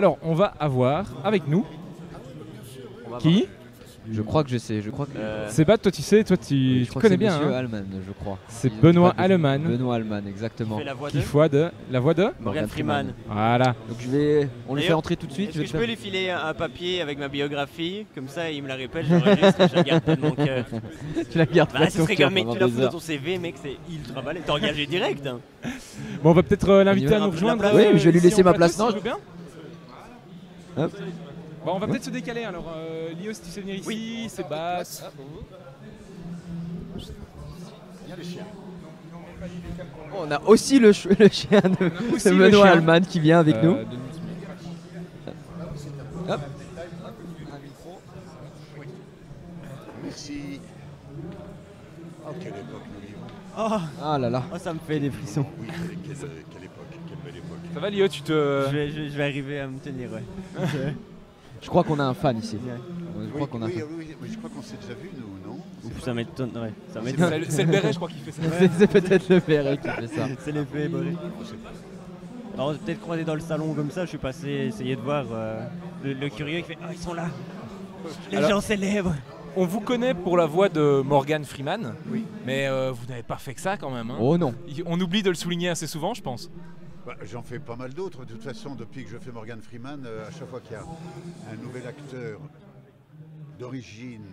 Alors, on va avoir avec nous qui Je crois que je sais, je crois que. C'est pas toi tu sais, toi tu, Oui, je tu crois que connais c'est bien. Monsieur hein. Allman, je crois. C'est Benoît pas de- Allemann. Benoît Allman, exactement. fait la voix Qui de fois de la voix de Morgan Freeman. Voilà. Donc je vais, on le fait D'ailleurs, entrer tout de suite. Est-ce vais que je peux faire- lui filer un un papier avec ma biographie Comme ça, il me la répète, je l'enregistre et je la garde de mon cœur. Tu la gardes Bah, ça ton serait comme mec, pendant tu la des fous dans heures. ton CV, mec, c'est ultra balèze. T'es engagé direct. hein. Bon, on va peut-être euh, l'inviter à va. nous rejoindre. Oui, euh, mais je vais lui laisser ma place. Non, je- veux bien Hop. Bon, on va peut-être se décaler. Alors, euh, Lio, si tu sais venir ici, c'est basse. On a aussi le, ch- le chien de, Benoît. Allman qui vient avec Euh, nous. de- Hop. Merci. Oh, quelle époque nous vivons. Oh, Ah là là. oh, ça me fait des frissons. Oui, quelle, quelle- quelle époque, quelle belle époque. Ça va, Lio Tu te. Je vais, je, je vais arriver à me tenir, ouais. Je crois qu'on a un fan ici. Ouais. Je Oui, crois qu'on a un oui, fan. oui, oui, je crois qu'on s'est déjà vu, nous, non? Ouf, ça m'étonne, ouais. Ça C'est m'étonne. le- c'est le béret, je crois, qui fait ça. C'est- C'est peut-être le Perret qui fait ça. C'est l'effet Boré. Alors, on s'est peut-être croisé dans le salon comme ça, je suis passé essayer de voir euh, le, le curieux qui fait Ah, ils sont là Les Alors- gens célèbres On vous connaît pour la voix de Morgan Freeman, Oui. mais euh, vous n'avez pas fait que ça quand même. hein. Oh non. On oublie de le souligner assez souvent, je pense. Bah, J'en fais pas mal d'autres. De toute façon, depuis que je fais Morgan Freeman, euh, à chaque fois qu'il y a un nouvel acteur d'origine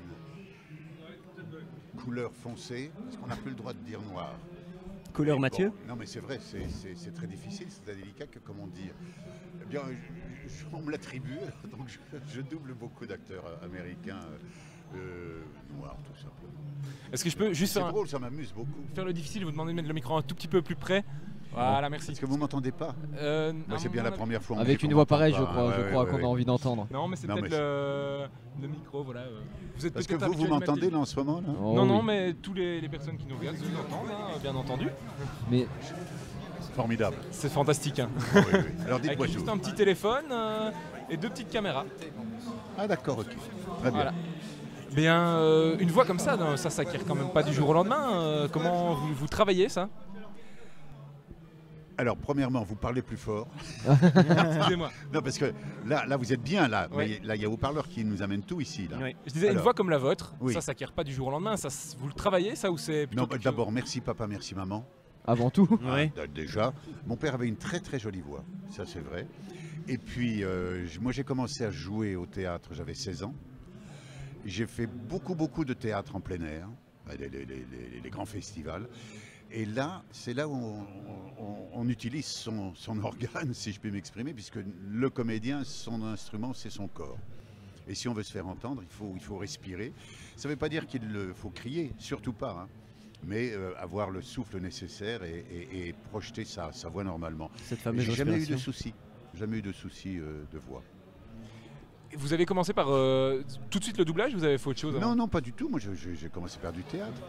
couleur foncée, parce qu'on n'a plus le droit de dire noir? Couleur Bon, Mathieu? Non, mais c'est vrai, c'est- très difficile, c'est très délicat que comment dire. Eh bien, je- je- on me l'attribue, donc je, je double beaucoup d'acteurs américains euh, noirs, tout simplement. Est-ce que je peux juste C'est un- drôle, ça m'amuse beaucoup. faire le difficile et vous demander de mettre le micro un tout petit peu plus près Voilà, merci. Parce que vous m'entendez pas Euh, c'est bien la première fois. Avec une voix pareille, je pas. crois, Ouais, je ouais, crois ouais, qu'on ouais. a envie d'entendre. Non, mais c'est peut-être le... le micro, voilà. Vous êtes Parce que peut-être vous, vous m'entendez là en ce moment là Oh Non, non, mais tous les, les personnes qui nous regardent nous entendent, hein, bien entendu. Mais Formidable. C'est fantastique. Hein. Oui, oui. Alors Avec dites-moi juste tout. un petit téléphone euh, et deux petites caméras. Ah d'accord, ok. Très bien. Voilà. Bien, euh, une voix comme ça, ça s'acquiert quand même pas du jour au lendemain. euh, comment vous, vous travaillez ça? Alors premièrement, vous parlez plus fort. Excusez-moi. Non, parce que là, là vous êtes bien là. Ouais. Mais là, il y a haut-parleur qui nous amène tout ici. Là. Je disais, une voix comme la vôtre, oui. ça s'acquiert pas du jour au lendemain. Ça, vous le travaillez ça ou c'est Non, quelque d'abord, merci papa, merci maman. avant tout, Ouais. Ah, déjà, mon père avait une très très jolie voix, ça c'est vrai. Et puis, euh, moi j'ai commencé à jouer au théâtre, j'avais 16 ans. J'ai fait beaucoup beaucoup de théâtre en plein air, les, les- les- les- les grands festivals. Et là, c'est là où on, on- on utilise son, son organe, si je puis m'exprimer, puisque le comédien, son instrument, c'est son corps. Et si on veut se faire entendre, il faut, il faut respirer. Ça ne veut pas dire qu'il faut crier, surtout pas. hein. Mais euh, avoir le souffle nécessaire et, et- et projeter sa, sa voix normalement. Cette Et fameuse J'ai jamais eu de soucis. Jamais eu de soucis euh, de voix. Vous avez commencé par euh, tout de suite le doublage ou vous avez fait autre chose avant Non, non, pas du tout. Moi, j'ai commencé par du théâtre.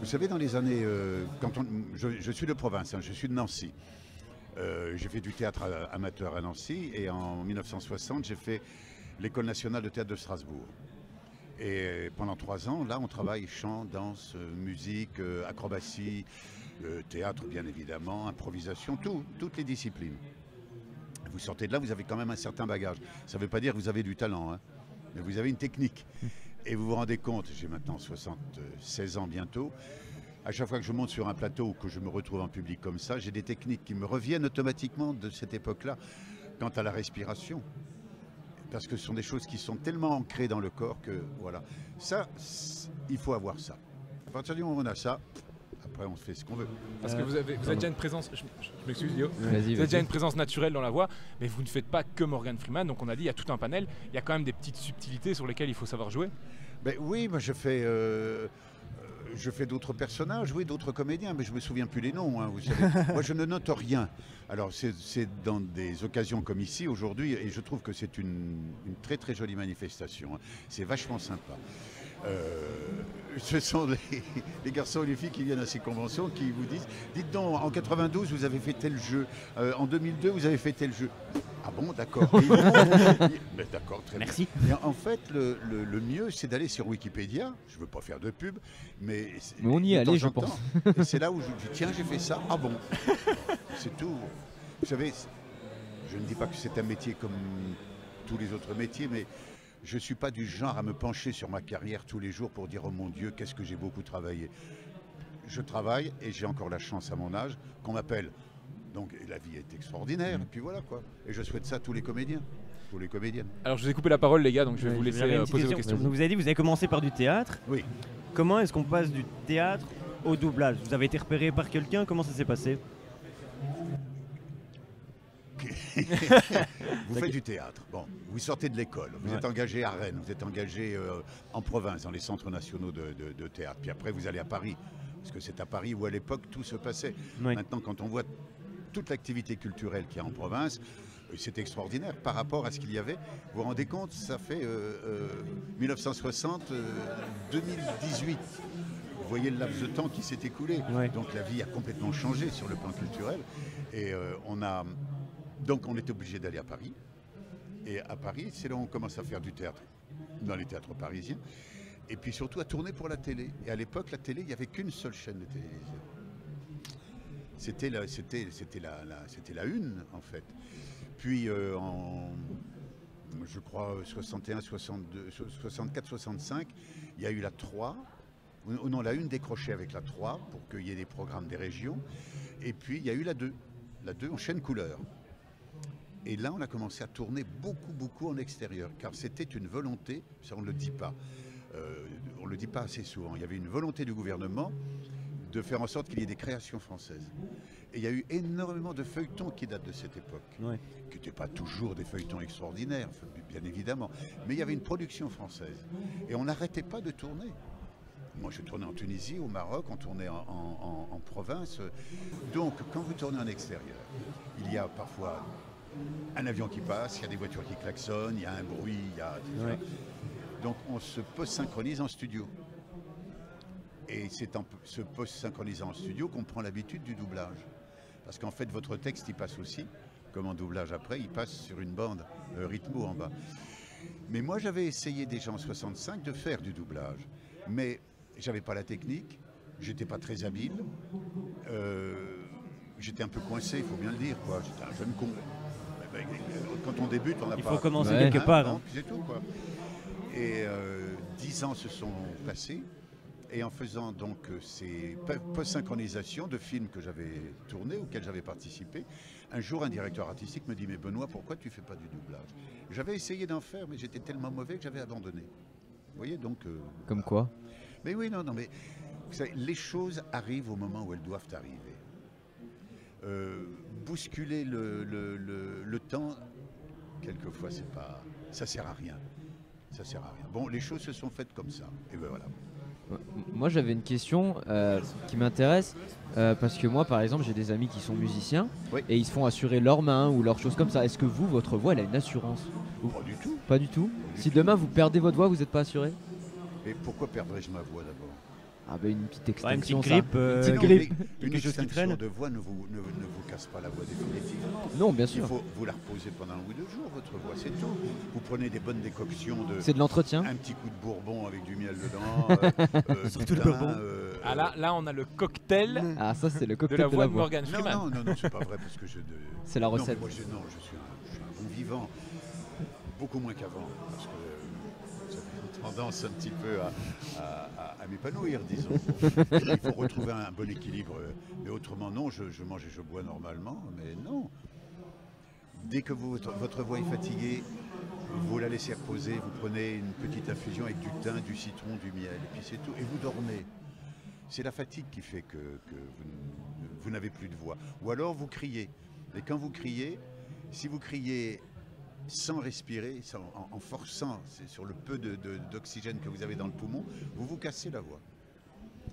Vous savez, dans les années. euh, quand je, suis de province, hein, je suis de Nancy. Euh, j'ai fait du théâtre a- amateur à Nancy et en 1960, j'ai fait l'École nationale de théâtre de Strasbourg. Et pendant trois ans, là, on travaille chant, danse, euh, musique, euh, acrobatie, euh, théâtre, bien évidemment, improvisation, tout, toutes les disciplines. Vous sortez de là, vous avez quand même un certain bagage. Ça ne veut pas dire que vous avez du talent, hein, mais vous avez une technique. Et vous vous rendez compte, j'ai maintenant 76 ans bientôt, à chaque fois que je monte sur un plateau ou que je me retrouve en public comme ça, j'ai des techniques qui me reviennent automatiquement de cette époque-là quant à la respiration. Parce que ce sont des choses qui sont tellement ancrées dans le corps que voilà. Ça, il faut avoir ça. À partir du moment où on a ça, après on fait ce qu'on veut. Parce que Euh, vous avez, vous avez déjà une présence. Je, je- je m'excuse, vas-y, Vous avez déjà une présence naturelle dans la voix, mais vous ne faites pas que Morgan Freeman. Donc on a dit, il y a tout un panel. Il y a quand même des petites subtilités sur lesquelles il faut savoir jouer. Ben oui, moi je fais, euh, euh, je fais d'autres personnages, oui, d'autres comédiens, mais je me souviens plus les noms. hein, vous savez. moi je ne note rien. Alors c'est dans des occasions comme ici aujourd'hui, et je trouve que c'est une, une très très jolie manifestation. hein. C'est vachement sympa. Euh, ce sont les, les garçons et les filles qui viennent à ces conventions qui vous disent Dites donc, en 92, vous avez fait tel jeu. Euh, en 2002, vous avez fait tel jeu. Ah bon, d'accord. D'accord, très bien. Merci. En fait, le, le- le mieux, c'est d'aller sur Wikipédia. Je ne veux pas faire de pub, mais. C'est- Mais on y est allé, je. Et c'est là où je dis tiens, j'ai fait ça. Ah bon C'est tout. Vous savez, je ne dis pas que c'est un métier comme tous les autres métiers, mais je ne suis pas du genre à me pencher sur ma carrière tous les jours pour dire oh mon Dieu, qu'est-ce que j'ai beaucoup travaillé. Je travaille et j'ai encore la chance à mon âge qu'on m'appelle. Donc la vie est extraordinaire, et puis voilà quoi. Et je souhaite ça à tous les comédiens, tous les comédiennes. Alors je vous ai coupé la parole les gars, donc je vais Ouais, vous laisser euh, poser vos question. questions. Vous avez dit, vous avez commencé par du théâtre. Oui. Comment est-ce qu'on passe du théâtre au doublage? Vous avez été repéré par quelqu'un? Comment ça s'est passé? Vous faites du théâtre. Bon, vous sortez de l'école, vous Ouais. êtes engagé à Rennes, vous êtes engagé euh, en province, dans les centres nationaux de, de- de théâtre. Puis après, vous allez à Paris, parce que c'est à Paris où à l'époque tout se passait. Maintenant, quand on voit toute l'activité culturelle qu'il y a en province, c'est extraordinaire par rapport à ce qu'il y avait. Vous vous rendez compte, ça fait euh, euh, 1960, euh, 2018. Vous voyez le laps de temps qui s'est écoulé. Ouais. Donc la vie a complètement changé sur le plan culturel. Et euh, on a donc on était obligé d'aller à Paris. Et à Paris, c'est là où on commence à faire du théâtre, dans les théâtres parisiens. Et puis surtout à tourner pour la télé. Et à l'époque, la télé, il n'y avait qu'une seule chaîne de télévision. C'était la, c'était, c'était la, la- c'était la une, en fait. Puis euh, en, je crois, 61, 62, 64, 65, il y a eu la 3. Ou Non, la une décrochée avec la 3 pour qu'il y ait des programmes des régions. Et puis il y a eu la 2. La 2 en chaîne couleur. Et là, on a commencé à tourner beaucoup, beaucoup en extérieur, car c'était une volonté, ça on ne le dit pas, euh, on ne le dit pas assez souvent, il y avait une volonté du gouvernement de faire en sorte qu'il y ait des créations françaises. Et il y a eu énormément de feuilletons qui datent de cette époque, qui n'étaient pas toujours des feuilletons extraordinaires, bien évidemment, mais il y avait une production française. Et on n'arrêtait pas de tourner. Moi, je tournais en Tunisie, au Maroc, on tournait en, en- en- en province. Donc, quand vous tournez en extérieur, il y a parfois un avion qui passe, il y a des voitures qui klaxonnent, il y a un bruit, il y a... Donc, on se post-synchronise en studio. Et c'est en se post-synchronisant en studio qu'on prend l'habitude du doublage. Parce qu'en fait, votre texte, il passe aussi, comme en doublage après, il passe sur une bande, euh, rythmo en bas. Mais moi, j'avais essayé déjà en 65 de faire du doublage. Mais j'avais pas la technique, j'étais pas très habile, euh, j'étais un peu coincé, il faut bien le dire. quoi. J'étais un jeune con. Ben, Quand on débute, on n'a Il pas. faut commencer quelque part. hein. tout, quoi. Et euh, dix ans se sont passés. Et en faisant donc euh, ces post-synchronisations de films que j'avais tournés, auxquels j'avais participé, un jour un directeur artistique me dit Mais Benoît, pourquoi tu fais pas du doublage? J'avais essayé d'en faire, mais j'étais tellement mauvais que j'avais abandonné. Vous voyez donc. euh, Comme quoi? Mais oui, non, non, mais vous savez, les choses arrivent au moment où elles doivent arriver. Euh, bousculer le, le- le- le temps, quelquefois, c'est pas, ça sert à rien. Ça sert à rien. Bon, les choses se sont faites comme ça. Et ben voilà. Moi j'avais une question euh, qui m'intéresse euh, parce que moi par exemple j'ai des amis qui sont musiciens Oui. et ils se font assurer leurs mains ou leurs choses comme ça. Est-ce que vous, votre voix, elle a une assurance Pas du tout. Pas du tout. Si demain vous perdez votre voix, vous n'êtes pas assuré? Et pourquoi perdrais-je ma voix d'abord? Ah bah une petite Ouais, une extinction petite ça. grippe. euh, petite Non, grippe. mais Une Quelque chose qui traîne de voix ne vous, ne, ne vous casse pas la voix définitivement. Non, bien Il sûr. faut vous la reposer pendant un ou deux jours, votre voix, c'est tout. Vous prenez des bonnes décoctions de, C'est de l'entretien. un petit coup de bourbon avec du miel dedans. euh, euh, Surtout le bourbon. euh, Ah là, là, on a le cocktail Ah ça c'est le de cocktail la de voix la de voix. Morgan Non, Freeman. non, non, non, c'est pas vrai parce que je. de- C'est la Non, recette. moi, je, non, je suis, un, je suis un bon vivant, beaucoup moins qu'avant, parce que euh, une tendance un petit peu à, m'épanouir, disons. Il faut retrouver un bon équilibre, mais autrement non, je, mange et je bois normalement, mais non. Dès que votre, voix est fatiguée, vous la laissez reposer, vous prenez une petite infusion avec du thym, du citron, du miel, et puis c'est tout, et vous dormez. C'est la fatigue qui fait que, vous, vous n'avez plus de voix. Ou alors vous criez. Et quand vous criez, si vous criez sans respirer, sans- en, en forçant c'est sur le peu de- de- d'oxygène que vous avez dans le poumon, vous vous cassez la voix.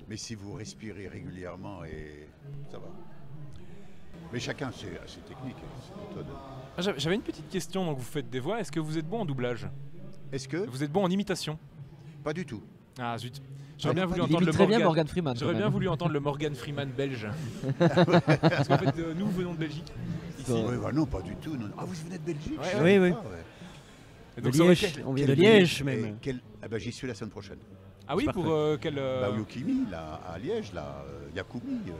Mais si vous respirez régulièrement, et ça va. Mais chacun ses, a ses techniques, ses méthodes. J'avais- une petite question, donc vous faites des voix, est-ce que vous êtes bon en doublage? Est-ce que? Vous êtes bon en imitation? Pas du tout. Ah zut. J'aurais bien voulu entendre le très bien Morgan. Morgan Freeman. J'aurais bien voulu entendre le Morgan Freeman belge. Parce qu'en fait, euh, nous venons de Belgique. Ouais, bah non, pas du tout. non. Ah, vous venez de Belgique Ouais, ouais. Oui, pas, De donc, Liège. On vient de Liège même. quel- Ah bah, j'y suis la semaine prochaine. Ah oui, pour euh, quel. euh, Bah, au Yokimi, là, à Liège, là, euh, Yakoumi. euh,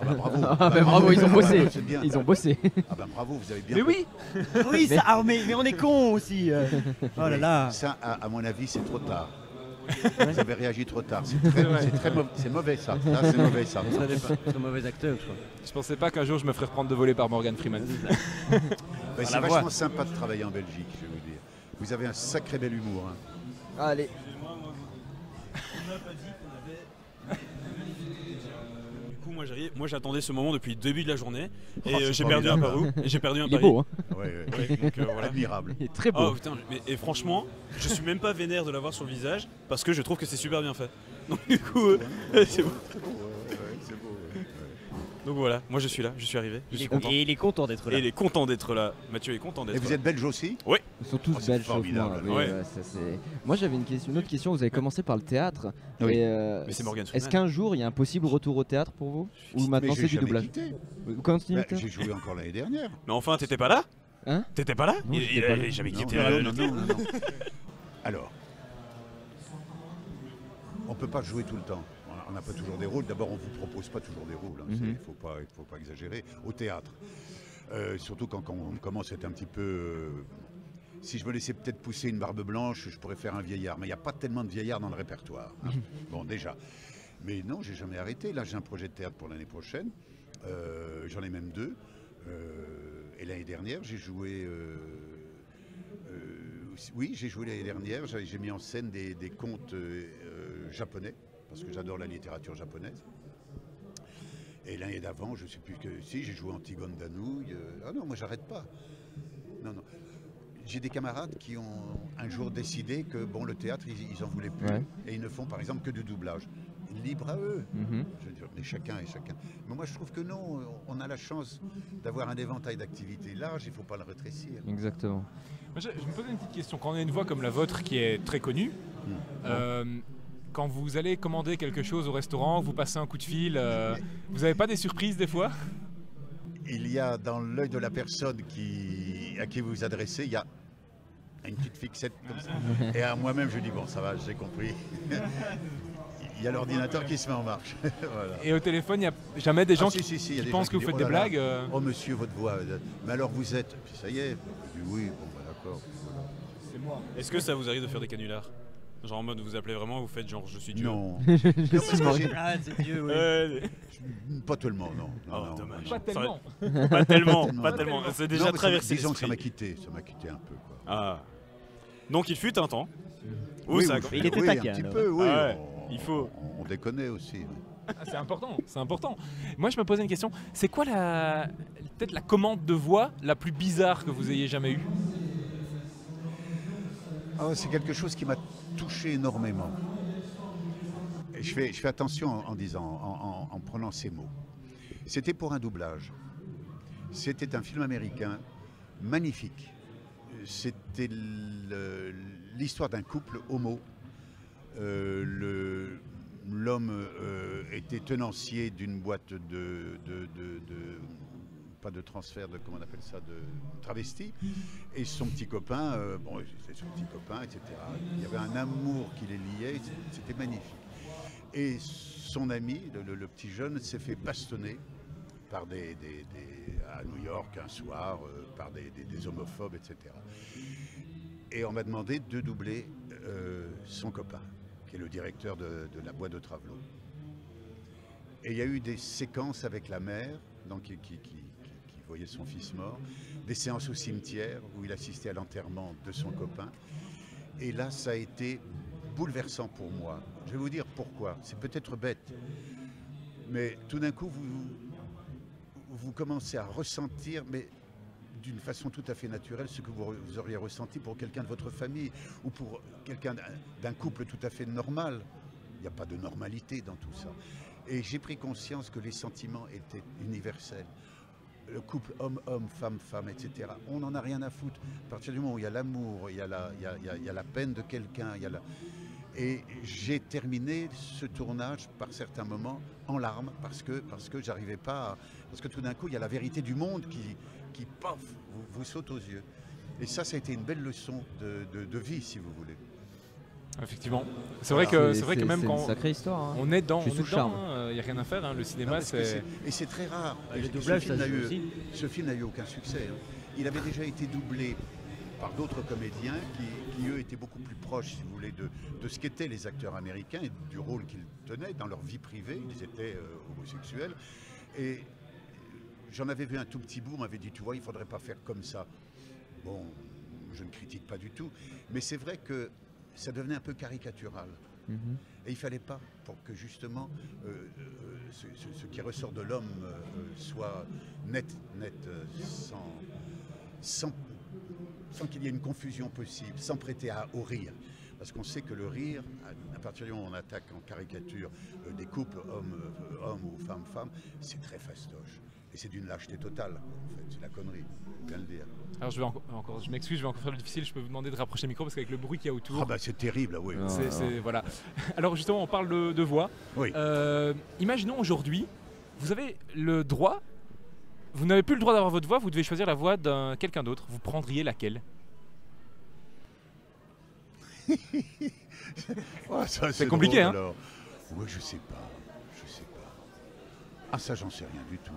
Ah bah bravo. Ah bah bravo, ils ont bossé. C'est bien. Ils ont bossé. Ah bah bravo, vous avez bien. Mais oui Oui, ça, ah, mais, mais on est con aussi. euh. Oh là là. Ça, à, à mon avis, c'est trop tard. Vous avez réagi trop tard. C'est très, c'est très mauvais, c'est mauvais ça. C'est mauvais ça. Très mauvais acteurs, je crois. Je pensais pas qu'un jour je me ferais reprendre de voler par Morgan Freeman. C'est vachement sympa de travailler en Belgique, je vais vous dire. Vous avez un sacré bel humour. hein. Allez. Du coup, moi, j'attendais ce moment depuis le début de la journée et Oh, euh, j'ai perdu un pari. Et j'ai perdu un Il est pari. beau, hein. Ouais, ouais. Ouais, donc, euh, voilà. Admirable. Il est très beau. Oh putain, mais, et franchement, je suis même pas vénère de l'avoir sur le visage parce que je trouve que c'est super bien fait. Donc du coup, euh, c'est bon. Donc voilà, moi je suis là, je suis arrivé, je Il suis est, content. et il est content d'être Et là. il est content d'être là. Mathieu est content d'être Et vous là. êtes belge aussi Ils sont tous Oh, c'est belges moi. oui, Ouais. ouais, Moi j'avais une, question, une autre question. Vous avez commencé par le théâtre. Oui. Et, euh, Mais c'est Morgan Est-ce Freeman. qu'un jour il y a un possible retour au théâtre pour vous Ou maintenant j'ai c'est du doublage quitté. Vous continuez Bah, J'ai joué encore l'année dernière. Mais enfin, t'étais pas là Hein T'étais pas là Non, Il, il- il là. a jamais quitté non, le- non, non, non, non. Alors, on ne peut pas jouer tout le temps. On n'a pas toujours des rôles. D'abord, on ne vous propose pas toujours des rôles. Il Mhm. ne faut pas, il faut pas exagérer. Au théâtre. Euh, surtout quand, quand on commence à être un petit peu... euh, si je me laissais peut-être pousser une barbe blanche, je pourrais faire un vieillard. Mais il n'y a pas tellement de vieillards dans le répertoire. hein. bon, déjà. Mais non, j'ai jamais arrêté. Là, j'ai un projet de théâtre pour l'année prochaine. Euh, J'en ai même deux. Et l'année dernière, j'ai joué... oui, j'ai joué l'année dernière. J'ai mis en scène des, des contes euh, japonais, parce que j'adore la littérature japonaise. Et l'année d'avant, je ne sais plus que. Si, j'ai joué Antigone d'Anouilh. euh, ah non, moi, j'arrête pas. Non, non. J'ai des camarades qui ont un jour décidé que bon, le théâtre, ils, ils en voulaient plus. Ouais. Et ils ne font par exemple que du doublage. Libre à eux. Mhm. Je veux dire, mais chacun et chacun. Mais moi, je trouve que non, on a la chance d'avoir un éventail d'activités large, il ne faut pas le rétrécir. Exactement. Moi, Je, je me posais une petite question. Quand on a une voix comme la vôtre qui est très connue, Hmm. euh, quand vous allez commander quelque chose au restaurant, vous passez un coup de fil, euh, vous n'avez pas des surprises des fois? Il y a dans l'œil de la personne qui, à qui vous vous adressez, il y a une petite fixette comme ça. Et à moi-même, je dis, bon, ça va, j'ai compris. Il y a l'ordinateur qui se met en marche. Voilà. Et au téléphone, il n'y a jamais des gens Ah, si, qui, si, si, il y a qui des pensent gens que vous faites des oh là blagues euh, Oh monsieur, votre voix. euh, Mais alors vous êtes. Puis ça y est. Je dis, oui, bon, bah, d'accord. voilà. C'est moi. Est-ce que ça vous arrive de faire des canulars? Genre en mode vous appelez vraiment, vous faites genre je suis Dieu. Non. Je suis Ah, c'est Dieu, oui. Ouais, Pas tellement, non. non, Oh, non, dommage. non. Pas tellement. pas tellement, tellement. pas tellement. C'est Non, déjà mais ça- traversé Disons que ça m'a l'esprit. quitté. Ça m'a quitté un peu. Quoi. Ah. Donc il fut un temps. Où Oui, ça oui, il était oui, taquin, un petit alors. peu, oui. Ah ouais, on, il faut. On, on déconne aussi. Ah, c'est important, c'est important. Moi, je me posais une question. C'est quoi la peut-être la commande de voix la plus bizarre que vous ayez jamais eue? Ah, c'est quelque chose qui m'a touché énormément. Je, fais, attention en, disant, en, en- en prenant ces mots. C'était pour un doublage. C'était un film américain magnifique. C'était l'histoire d'un couple homo. Euh, L'homme euh, était tenancier d'une boîte de- de transfert, de comment on appelle ça, de travesti. Et son petit copain, euh, bon, son petit copain, etc. Il y avait un amour qui les liait, c'était magnifique. Et son ami, le, petit jeune, s'est fait bastonner par des, à New York un soir, euh, par des, homophobes, etc. Et on m'a demandé de doubler euh, son copain, qui est le directeur de, la boîte de Travelot. Et il y a eu des séquences avec la mère, donc, qui voyait son fils mort, des séances au cimetière où il assistait à l'enterrement de son copain. Et là, ça a été bouleversant pour moi. Je vais vous dire pourquoi. C'est peut-être bête, mais tout d'un coup, vous, vous commencez à ressentir, mais d'une façon tout à fait naturelle, ce que vous, vous auriez ressenti pour quelqu'un de votre famille ou pour quelqu'un d'un- couple tout à fait normal. Il n'y a pas de normalité dans tout ça. Et j'ai pris conscience que les sentiments étaient universels. Le couple homme-homme, femme-femme, etc. On n'en a rien à foutre. À partir du moment où il y a l'amour, il y a la, il il y a- la peine de quelqu'un, il y a la... Et j'ai terminé ce tournage par certains moments en larmes parce que, parce que j'arrivais pas. Parce que tout d'un coup, il y a la vérité du monde qui, qui paf, vous, vous saute aux yeux. Et ça, ça a été une belle leçon de- de vie, si vous voulez. Effectivement. C'est vrai que c'est vrai que même quand sacrée histoire. hein. on est dans, Je suis on est sous dedans, charme. hein, il n'y a rien à faire. hein, Le Non, cinéma, c'est. Et c'est très rare. Et le Ce doublage, film n'a eu-. Ce film n'a eu aucun succès. hein. Il avait déjà été doublé par d'autres comédiens qui, qui, eux, étaient beaucoup plus proches, si vous voulez, de, de ce qu'étaient les acteurs américains et du rôle qu'ils tenaient dans leur vie privée. Ils étaient euh, homosexuels. Et j'en avais vu un tout petit bout, on m'avait dit, tu vois, il ne faudrait pas faire comme ça. Bon, je ne critique pas du tout, mais c'est vrai que ça devenait un peu caricatural. Mhm. Et il ne fallait pas pour que justement euh, euh, ce, ce- ce qui ressort de l'homme euh, soit net, net, sans, sans, sans qu'il y ait une confusion possible, sans prêter à, au rire. Parce qu'on sait que le rire, à, à partir du moment où on attaque en caricature des couples hommes-hommes ou femmes-femmes, c'est très fastoche. Et c'est d'une lâcheté totale, en fait. C'est la connerie, bien le dire. Alors je vais encore, encore- je m'excuse, je vais encore faire le difficile. Je peux vous demander de rapprocher le micro parce qu'avec le bruit qu'il y a autour, Ah bah c'est terrible, ah oui. Ah. voilà. Alors justement, on parle de, de voix. Oui. Euh, imaginons aujourd'hui, vous avez le droit, vous n'avez plus le droit d'avoir votre voix, vous devez choisir la voix d'un quelqu'un d'autre. Vous prendriez laquelle? Ah, ça, C'est compliqué, drôle, hein alors. Oui, je sais pas. Je sais pas. Ah, ça, j'en sais rien du tout.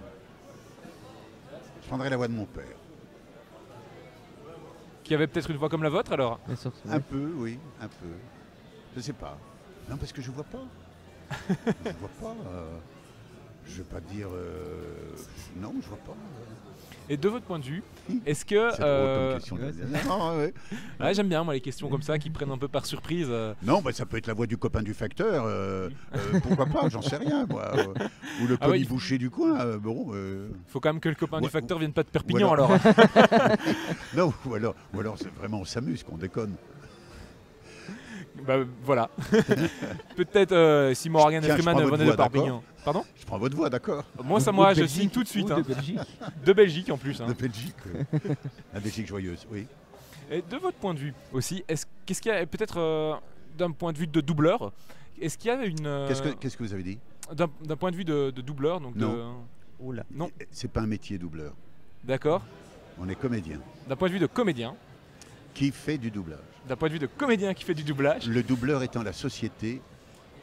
Je prendrais la voix de mon père. Qui avait peut-être une voix comme la vôtre alors Un peu, oui, un peu. Je sais pas. Non, parce que je vois pas. je vois pas. euh, je vais pas dire. euh, non, je vois pas. Et de votre point de vue, est-ce que... C'est euh, ouais, ouais. ouais, j'aime bien moi les questions comme ça qui prennent un peu par surprise. euh. Non, bah, ça peut être la voix du copain du facteur. euh, pourquoi pas J'en sais rien, moi. ou le Ah ouais, commis il faut- boucher du coin. bon. Faut quand même que le copain du Ouais, facteur vienne pas de Perpignan alors- alors. non, ou alors, ou alors c'est vraiment on s'amuse, qu'on déconne. Bah voilà. Peut-être euh, si Morgan et Tiens, je Freeman votre de voix, d'accord Perpignan. Pardon Je prends votre voix, d'accord Moi ça Ou moi de je Belgique, signe tout de suite. ou hein. de Belgique. De Belgique en plus. hein. De Belgique. oui. La Belgique joyeuse, oui. Et de votre point de vue aussi, est-ce qu'est-ce qu'il y a peut-être euh, d'un point de vue de doubleur, est-ce qu'il y a une euh, Qu'est-ce que, qu'est-ce que vous avez dit d'un d'un point de vue de, de doubleur donc de- Non. Oula. Non. C'est pas un métier doubleur. d'accord, On est comédien. d'un point de vue de comédien, Qui fait du doublage d'un point de vue de comédien qui fait du doublage, Le doubleur étant la société.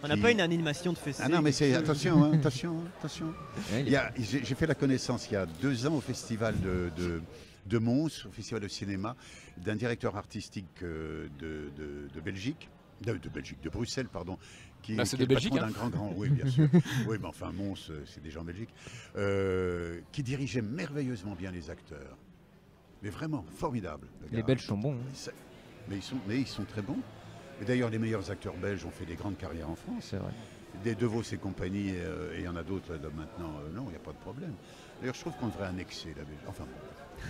On n'a Qui- pas une animation de fessée Ah non, mais c'est. Attention, hein, attention, hein, attention. Ouais, il Il y a- J'ai fait la connaissance il y a deux ans au festival de, de, de Mons, au festival de cinéma, d'un directeur artistique euh, de, de- de Belgique, de, de Belgique, de Bruxelles, pardon. Qui, Bah, c'est qui de est Belgique, patron hein. d'un grand, grand, oui, bien sûr. oui, mais enfin, Mons, euh, c'est déjà en Belgique. euh, qui dirigeait merveilleusement bien les acteurs. Mais vraiment, formidable. le Les. Belges sont bons. hein. Mais ils sont, mais ils sont très bons. Et d'ailleurs, les meilleurs acteurs belges ont fait des grandes carrières en France. C'est vrai. Des De Vos et compagnie, euh, et il y en a d'autres là, maintenant. euh, non, il n'y a pas de problème. D'ailleurs, je trouve qu'on devrait annexer la Belgique. Enfin,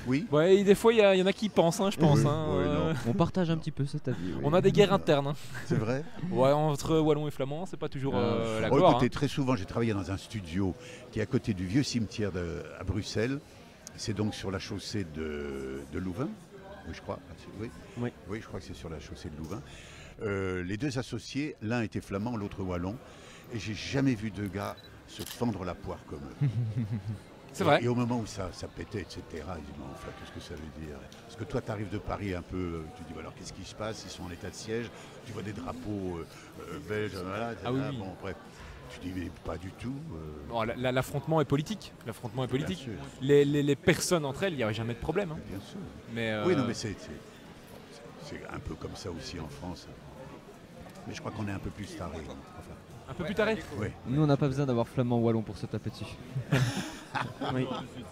oui. ouais, et des fois il y, en a qui pensent, hein, je pense. Oui, hein, oui, euh. On partage un petit peu cet avis. oui. on a des guerres internes. hein. C'est vrai. Ouais, entre wallons et flamands, c'est pas toujours euh, la Oh, gloire. écoutez, hein. très souvent, j'ai travaillé dans un studio qui est à côté du vieux cimetière de- à Bruxelles. C'est donc sur la chaussée de, de Louvain. Oui, je crois. Ah, Oui. Oui. Oui, je crois que c'est sur la chaussée de Louvain. Euh, les deux associés, l'un était flamand, l'autre wallon. Et j'ai jamais vu deux gars se fendre la poire comme eux. C'est Et- vrai. Et au moment où ça, ça pétait, etc., ils disent, mais enfin, qu'est-ce que ça veut dire? Parce que toi, tu arrives de Paris un peu, euh, tu dis, bah, alors qu'est-ce qui se passe? Ils sont en état de siège, tu vois des drapeaux euh, euh, belges, voilà, etc. Ah oui. Bon, bref, tu dis, mais pas du tout. euh, L'affrontement est politique. L'affrontement est politique. Les, les- les personnes entre elles, il n'y a jamais de problème. hein. bien sûr. Mais, euh, Oui, non, mais c'est un peu comme ça aussi en France. Mais je crois qu'on est un peu plus taré. Un peu plus taré. oui. Nous, on n'a pas besoin d'avoir flamand wallon pour se taper dessus. Oui.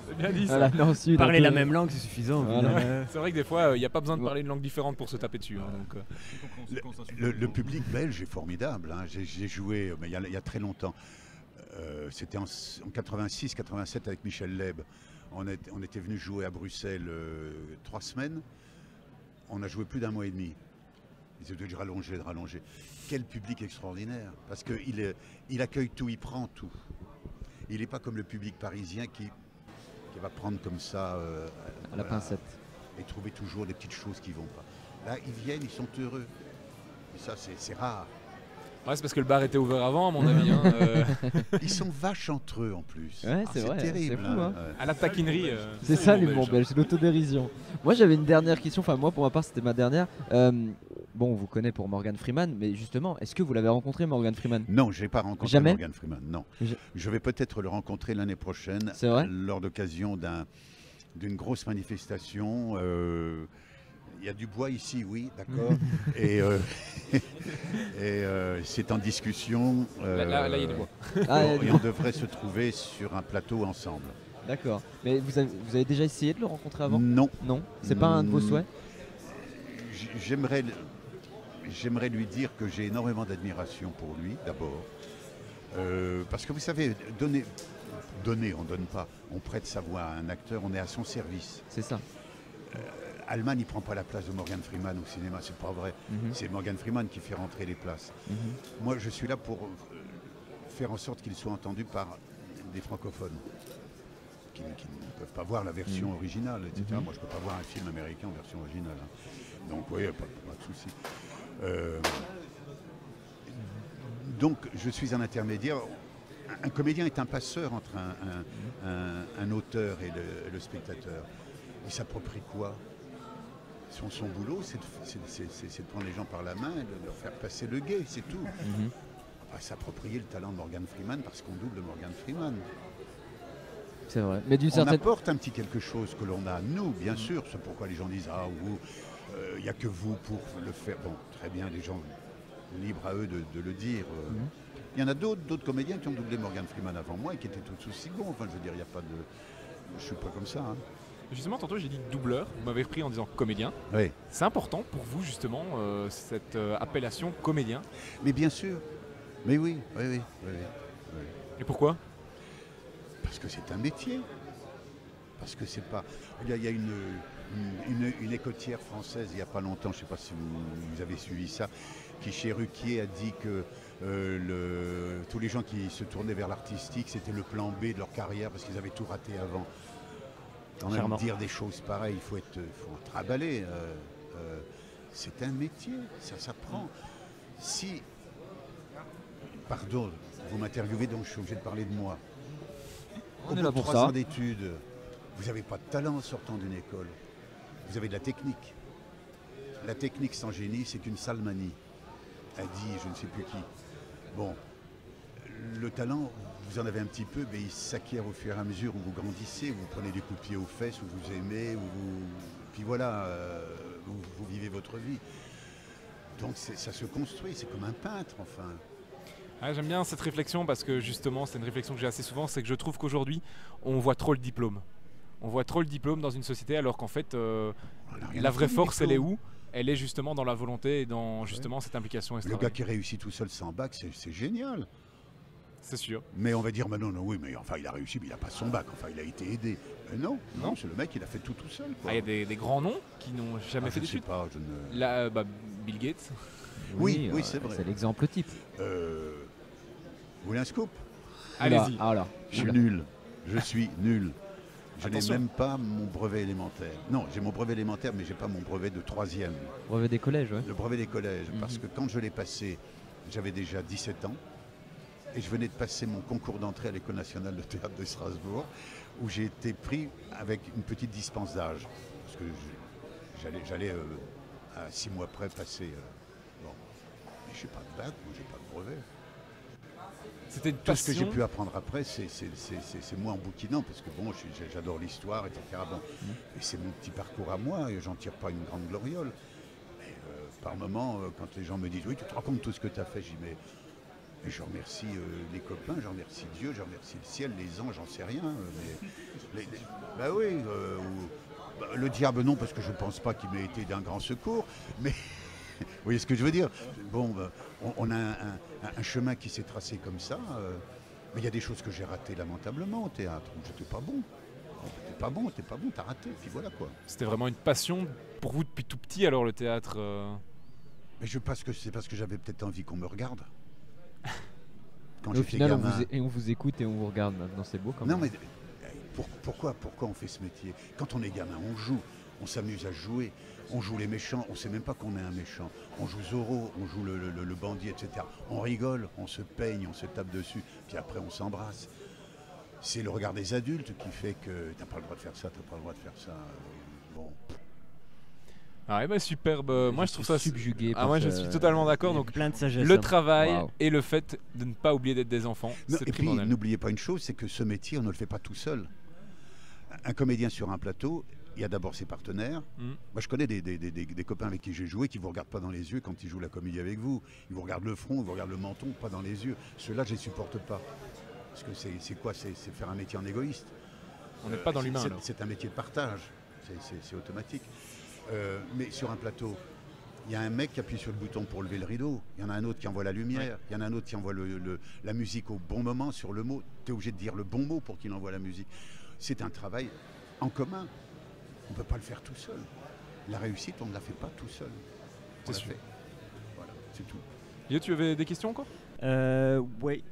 C'est bien dit ça. Voilà, non, si, Parler la même langue, c'est suffisant. Voilà. Euh, C'est vrai que des fois, euh, il n'y a pas besoin de parler une langue différente pour se taper dessus. hein, donc, euh. Le, le public belge est formidable. hein. J'ai j'ai joué, euh, mais il y, a, il y a très longtemps. Euh, C'était en, 86-87 avec Michel Leb. On, est- on était venu jouer à Bruxelles euh, trois semaines. On a joué plus d'un mois et demi. Ils étaient de rallonger, de rallonger. Quel public extraordinaire. Parce qu'il il accueille tout, il prend tout. Il n'est pas comme le public parisien qui, qui va prendre comme ça euh, À la voilà, pincette. et trouver toujours des petites choses qui vont pas. Là, ils viennent, ils sont heureux. Et ça, c'est rare. Ouais, c'est parce que le bar était ouvert avant, à mon avis. hein, euh, Ils sont vaches entre eux en plus. Ouais, Ah, c'est vrai, terrible. c'est fou, hein. Ouais. à la taquinerie. euh. C'est ça l'humour belge, c'est l'autodérision. Moi j'avais une dernière question, enfin moi pour ma part c'était ma dernière. Euh, bon, on vous connaît pour Morgan Freeman, mais justement, est-ce que vous l'avez rencontré Morgan Freeman? Non, je n'ai pas rencontré Jamais? Morgan Freeman. Non. Je- Je vais peut-être le rencontrer l'année prochaine C'est vrai? lors d'occasion d'un- d'une grosse manifestation. euh, y a du bois ici, oui, d'accord. et euh, et, euh, c'est en discussion. Là, là, là, il y a du euh, bois. Ah, et on devrait se trouver sur un plateau ensemble. D'accord. Mais vous avez, vous avez déjà essayé de le rencontrer avant? Non, Non? C'est pas un de vos Mm. souhaits? J'aimerais, lui dire que j'ai énormément d'admiration pour lui, d'abord. Euh, parce que vous savez, donner, donner, on donne pas. On prête sa voix à un acteur, on est à son service. C'est ça. Allman, il prend pas la place de Morgan Freeman au cinéma, c'est pas vrai. Mhm, C'est Morgan Freeman qui fait rentrer les places. mhm. Moi, je suis là pour euh, faire en sorte qu'il soit entendu par des francophones qui, qui ne peuvent pas voir la version Mhm. originale, etc. Moi, je ne peux pas voir un film américain en version originale. hein. Donc, oui, pas, pas de souci. Euh, donc, je suis un intermédiaire. Un, un comédien est un passeur entre un, un- un- un auteur et le, le spectateur. Il s'approprie quoi? Son, son boulot, c'est de, de prendre les gens par la main et de leur faire passer le guet, c'est tout. Mhm. On va s'approprier le talent de Morgan Freeman parce qu'on double Morgan Freeman. C'est vrai. Mais On apporte un petit quelque chose que l'on a, nous, bien sûr. C'est pourquoi les gens disent Ah, vous, il n'y a que vous pour le faire. Bon, très bien, les gens, libres à eux de, de le dire. euh. Mhm. Il y en a d'autres, d'autres comédiens qui ont doublé Morgan Freeman avant moi et qui étaient tout aussi bons. Enfin, je veux dire, il n'y a pas de. Je suis pas comme ça. hein. Justement, tantôt j'ai dit doubleur, vous m'avez repris en disant comédien. Oui. C'est important pour vous justement euh, cette euh, appellation comédien. Mais bien sûr. Mais oui, oui, oui. oui, oui. Et pourquoi? Parce que c'est un métier. Parce que c'est pas. Il y a, une, une, une- une écotière française il n'y a pas longtemps, je ne sais pas si vous, vous avez suivi ça, qui chez Ruquier a dit que euh, le- tous les gens qui se tournaient vers l'artistique, c'était le plan B de leur carrière parce qu'ils avaient tout raté avant. Quand même dire des choses pareilles, il faut être, faut être abalé. euh, euh, c'est un métier, ça s'apprend. Si, pardon, vous m'interviewez donc je suis obligé de parler de moi. On Au est bout là de pour trois ça. ans d'études, vous n'avez pas de talent en sortant d'une école. Vous avez de la technique. La technique sans génie, c'est une sale manie, a dit je ne sais plus qui. Bon, le talent, vous en avez un petit peu, mais il s'acquiert au fur et à mesure où vous grandissez, où vous prenez des coups de pied aux fesses, où vous aimez, où vous... Puis voilà, euh, vous, vous vivez votre vie. Donc ça se construit, c'est comme un peintre, enfin. Ah, J'aime bien cette réflexion parce que justement, c'est une réflexion que j'ai assez souvent, c'est que je trouve qu'aujourd'hui, on voit trop le diplôme. On voit trop le diplôme dans une société alors qu'en fait, euh, la vraie force, elle est où? Elle est justement dans la volonté et dans justement cette implication Le gars qui réussit tout seul sans bac, c'est génial. C'est sûr. Mais on va dire, mais non, non, oui, mais enfin, il a réussi, mais il n'a pas son bac, enfin, il a été aidé. Mais non, non, Non. c'est le mec, il a fait tout tout seul. quoi. Ah, Il y a des, des grands noms qui n'ont jamais Ah, fait je sais pas, je ne... Là, euh, bah, Bill Gates. Oui, oui, euh, c'est vrai. C'est l'exemple type. Euh, vous voulez un scoop Allez-y. Alors. Je suis nul. Je suis nul. Je n'ai même pas mon brevet élémentaire. Non, j'ai mon brevet élémentaire, mais j'ai pas mon brevet de troisième. Brevet des collèges, ouais. Le brevet des collèges. Mhm. Parce que quand je l'ai passé, j'avais déjà 17 ans. Et je venais de passer mon concours d'entrée à l'École nationale de théâtre de Strasbourg, où j'ai été pris avec une petite dispense d'âge. Parce que je- j'allais, euh, à six mois près passer. euh, bon. Mais j'ai pas de bac, moi j'ai pas de brevet. C'était une Tout ce que j'ai passion. pu apprendre après, c'est, moi en bouquinant, parce que bon, je- je- j'adore l'histoire, etc. Bon. Et c'est mon petit parcours à moi, et j'en tire pas une grande gloriole. Mais euh, par moments, quand les gens me disent Oui, tu te de tout ce que tu as fait, je dis Mais, mais je remercie euh, les copains, je remercie Dieu, je remercie le ciel, les anges, j'en sais rien. euh, Mais, les- les- bah oui, euh, ou- bah, le diable non, parce que je ne pense pas qu'il m'ait été d'un grand secours, mais. Vous voyez ce que je veux dire? Bon, bah, on, on a un, un- un chemin qui s'est tracé comme ça. euh, mais il y a des choses que j'ai ratées lamentablement au théâtre. où J'étais pas bon. T'es pas bon, t'es pas bon, t'as raté. Puis voilà quoi. C'était vraiment une passion pour vous depuis tout petit alors le théâtre. Mais je pense que c'est parce que j'avais peut-être envie qu'on me regarde. Quand au final, on gamin. vous, é- et on vous écoute et on vous regarde maintenant, c'est beau quand Non même. mais euh, pour- pourquoi, pourquoi on fait ce métier? Quand on est gamin, on joue, on s'amuse à jouer, on joue les méchants, on sait même pas qu'on est un méchant. On joue Zorro, on joue le, le- le bandit, etc. On rigole, on se peigne, on se tape dessus, puis après on s'embrasse. C'est le regard des adultes qui fait que t'as pas le droit de faire ça, t'as pas le droit de faire ça. Bon, Ah ouais, bah, superbe. euh, Moi, je trouve ça. subjugué. Ah, moi, je suis totalement d'accord. Donc, plein de sagesse. le hein. travail et le fait de ne pas oublier d'être des enfants, Non, et puis, n'oubliez pas une chose, c'est que ce métier, on ne le fait pas tout seul. Un comédien sur un plateau, il y a d'abord ses partenaires. Mm. Moi, je connais des, des- des- des- des copains avec qui j'ai joué qui vous regardent pas dans les yeux quand ils jouent la comédie avec vous. Ils vous regardent le front, ils vous regardent le menton, pas dans les yeux. Ceux-là, je les supporte pas. Parce que c'est c'est quoi C'est faire un métier en égoïste. On n'est pas dans C'est- l'humain c'est- un métier de partage. C'est automatique. Euh, mais sur un plateau, il y a un mec qui appuie sur le bouton pour lever le rideau. Il y en a un autre qui envoie la lumière. Il y en a un autre qui envoie le- le- la musique au bon moment sur le mot. Tu es obligé de dire le bon mot pour qu'il envoie la musique. C'est un travail en commun. On ne peut pas le faire tout seul. La réussite, on ne la fait pas tout seul. C'est la sûr. fait. Voilà, c'est tout. Yo, tu avais des questions encore? Euh, ouais,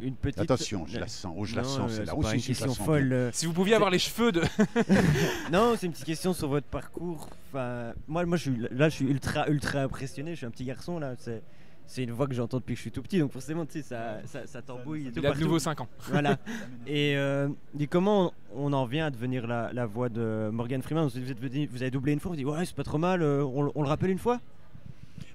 une petite. Attention, je la sens. Oh, je la Non, sens, euh, c'est Oh, si, une si, question folle. bien. euh, Si vous pouviez avoir les cheveux de. Non, c'est une petite question sur votre parcours. Enfin, moi, moi, je suis là, je suis ultra, ultra impressionné. Je suis un petit garçon là. C'est, c'est une voix que j'entends depuis que je suis tout petit, donc forcément, tu sais, ça, ça, ça t'embrouille. tout a de nouveau 5 ans. Voilà. Et, euh, et comment on en vient à devenir la, la voix de Morgan Freeman? Vous, êtes venu- vous avez doublé une fois, vous dites ouais, c'est pas trop mal. euh, on, on le rappelle une fois?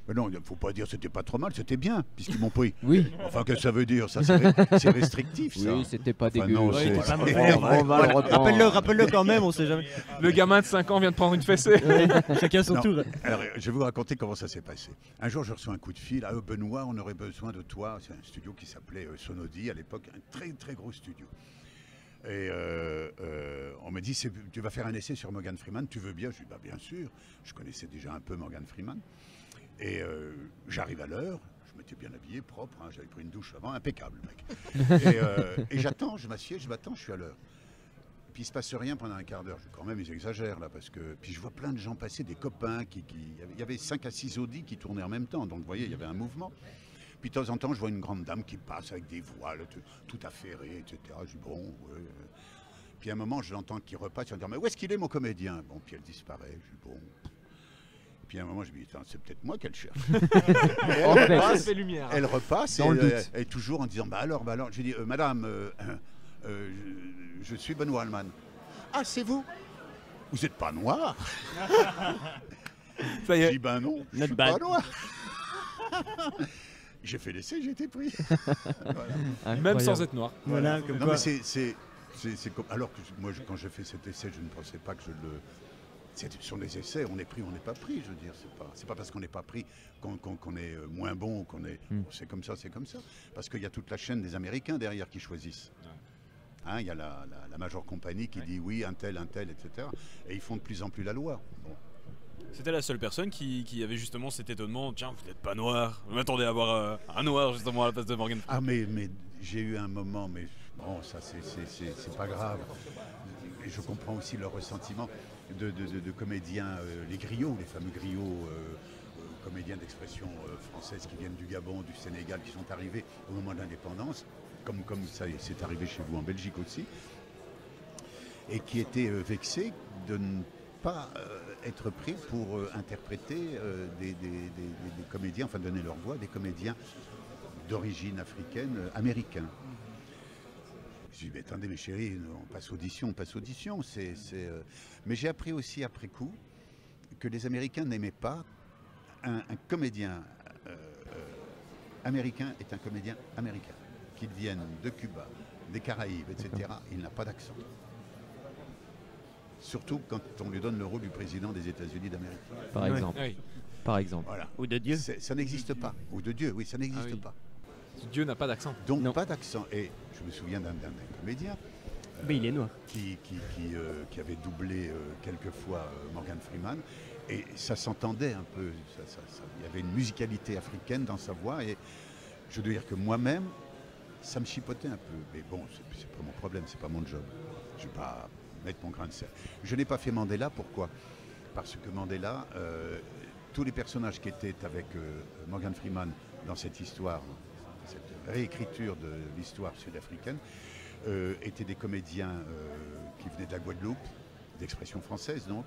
Mais non, il ne faut pas dire c'était pas trop mal, c'était bien, puisqu'ils m'ont pris. Oui, Enfin, que ça veut dire Ça, c'est restrictif, ça. oui, c'était pas Enfin, dégueu. Ouais. Rappelle-le, rappelle-le quand même, on sait jamais. Le gamin de 5 ans vient de prendre une fessée. Chacun son Non. tour. Alors, je vais vous raconter comment ça s'est passé. Un jour, je reçois un coup de fil. Ah, Benoît, on aurait besoin de toi. C'est un studio qui s'appelait euh, Sonodi à l'époque, un très très gros studio. Et euh, euh, on me dit, tu vas faire un essai sur Morgan Freeman, tu veux bien? Je dis, bah, bien sûr. Je connaissais déjà un peu Morgan Freeman. Et euh, j'arrive à l'heure. Je m'étais bien habillé, propre. hein, J'avais pris une douche avant, impeccable, mec. et euh, et j'attends, je m'assieds, je m'attends, je suis à l'heure. Puis il se passe rien pendant un quart d'heure. Quand même, ils exagèrent là, parce que. Puis je vois plein de gens passer, des copains qui. qui- il y avait- Il y avait 5 à 6 Audi qui tournaient en même temps. Donc vous voyez, il y avait un mouvement. Puis de temps en temps, je vois une grande dame qui passe avec des voiles, tout, tout affairées, etc. Je dis bon. ouais. Puis à un moment, je l'entends qui repasse. Je me dis mais où est-ce qu'il est mon comédien? Bon, puis elle disparaît. Je dis bon. Puis à un moment, je me dis, c'est peut-être moi qu'elle cherche. Elle En fait. repasse, fait lumière. elle repasse Dans et, le euh, et toujours en disant bah alors, bah alors. J'ai dit euh, Madame, euh, euh, je, je suis Benoît Alman. Ah, c'est vous? Vous n'êtes pas noir Ça y J'ai est. dit ben non, je suis bad. pas noir. j'ai fait l'essai, j'ai été pris. Voilà. Même sans être noir. Voilà, comme Non, quoi. mais c'est, c'est, c'est- c'est comme- alors que je- moi, je- quand j'ai fait cet essai, je ne pensais pas que je le. C'est sur les essais, on est pris, on n'est pas pris. Je veux dire, c'est pas, c'est pas parce qu'on n'est pas pris qu'on, est euh, moins bon, qu'on est. Mm. C'est comme ça, c'est comme ça. Parce qu'il y a toute la chaîne des Américains derrière qui choisissent. Hein, Il y a la, la, la Major Company qui dit oui, un tel, un tel, etc. Et ils font de plus en plus la loi. Bon. C'était la seule personne qui, qui avait justement cet étonnement. Tiens, vous n'êtes pas noir. Je m'attendais à avoir euh, un noir justement à la place de Morgan. Ah mais, mais j'ai eu un moment, mais bon, ça c'est- pas grave. Je comprends aussi leur ressentiment de, comédiens, euh, les griots, les fameux griots, euh, euh, comédiens d'expression française qui viennent du Gabon, du Sénégal, qui sont arrivés au moment de l'indépendance, comme, comme ça c'est arrivé chez vous en Belgique aussi, et qui étaient vexés de ne pas être pris pour interpréter des, des- comédiens, enfin donner leur voix, des comédiens d'origine africaine, Je dis, mais attendez, mes chéris, on passe audition, on passe audition. c'est c'est, euh, Mais j'ai appris aussi après coup que les Américains n'aimaient pas un, un comédien euh, euh, américain est un comédien américain. Qu'il vienne de Cuba, des Caraïbes, etc., il n'a pas d'accent. Surtout quand on lui donne le rôle du président des États-Unis d'Amérique. Par exemple. Oui. Par exemple. Voilà. Ou de Dieu. C'est- Ça n'existe pas. Ou de Dieu, oui, ça n'existe Ah oui. pas. Dieu n'a pas d'accent. Donc Non. pas d'accent. Et je me souviens d'un comédien Mais il est noir. qui, qui, qui, euh, qui avait doublé euh, quelquefois euh, Morgan Freeman. Et ça s'entendait un peu. ça- ça- ça- il y avait une musicalité africaine dans sa voix. Et je dois dire que moi-même, ça me chipotait un peu. Mais bon, c'est pas mon problème, c'est pas mon job. Je ne vais pas mettre mon grain de sel. Je n'ai pas fait Mandela. Pourquoi? Parce que Mandela, euh, tous les personnages qui étaient avec euh, Morgan Freeman dans cette histoire, cette réécriture de l'histoire sud-africaine, euh, étaient des comédiens euh, qui venaient de la Guadeloupe, d'expression française donc,